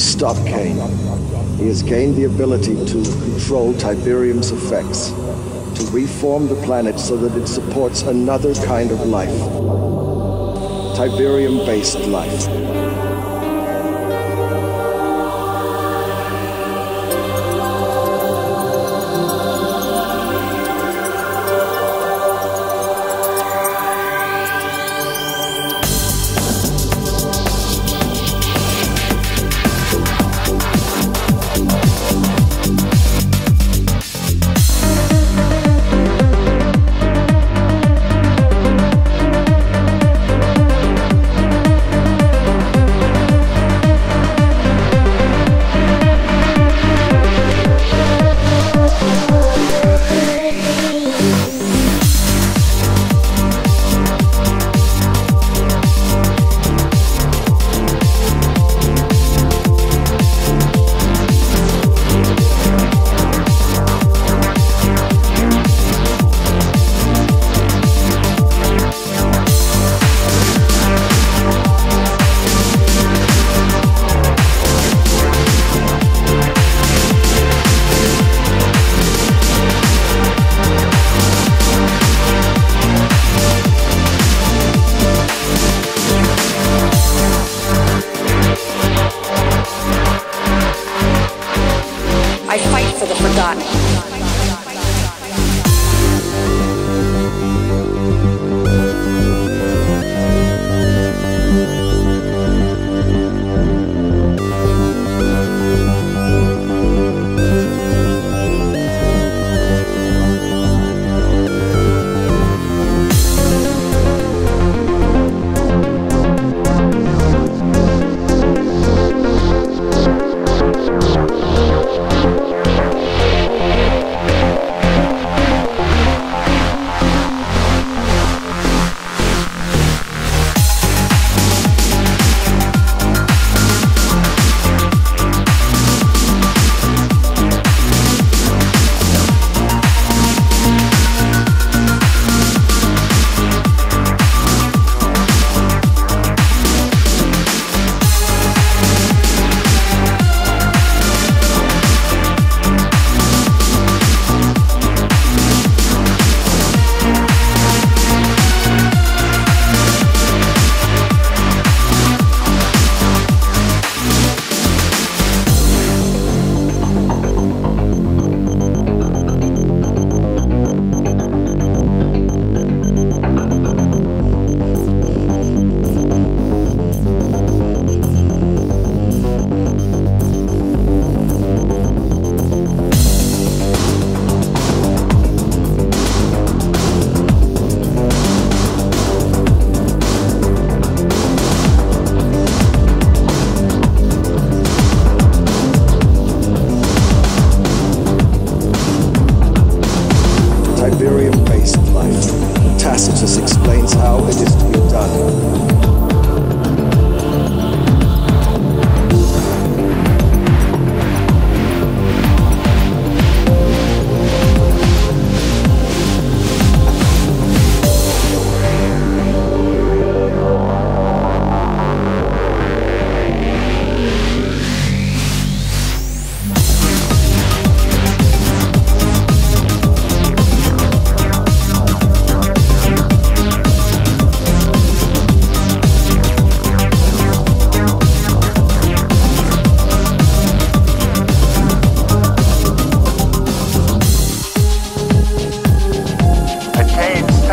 stop Kane. He has gained the ability to control Tiberium's effects, to reform the planet so that it supports another kind of life. Tiberium-based life.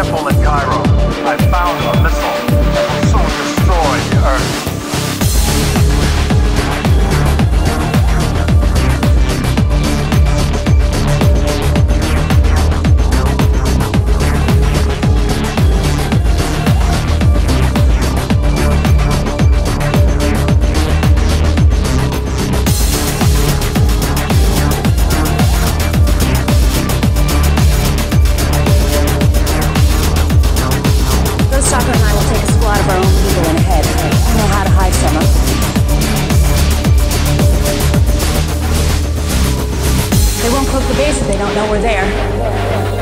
Temple in Cairo, I found a they don't know we're there.